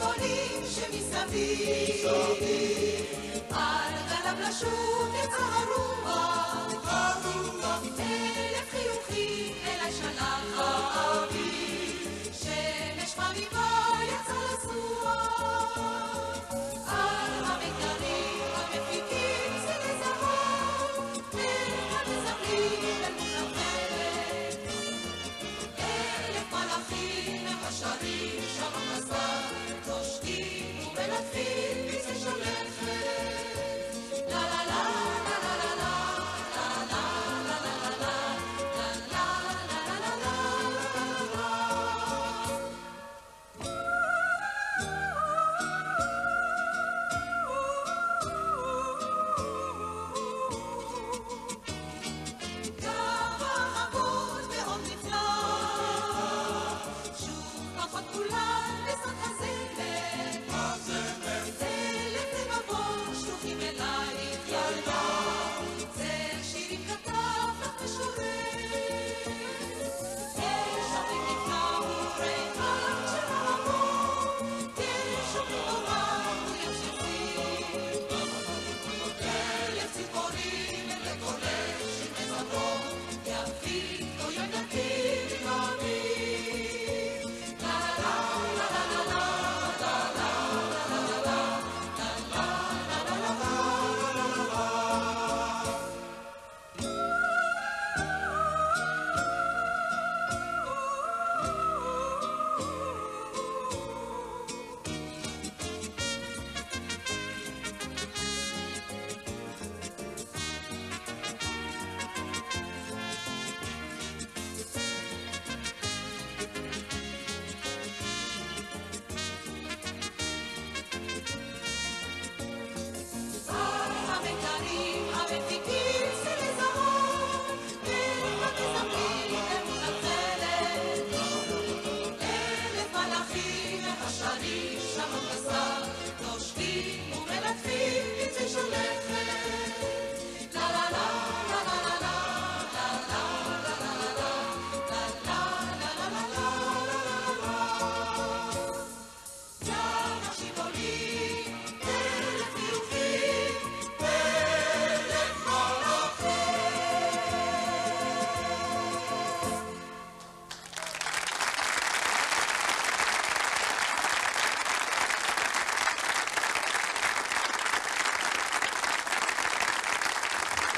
הרימונים שמסביב. על גלם לשוב את הארומה. אלף חיוכים אל שלח האביב. שמש חביבה יצא לסוח. to love.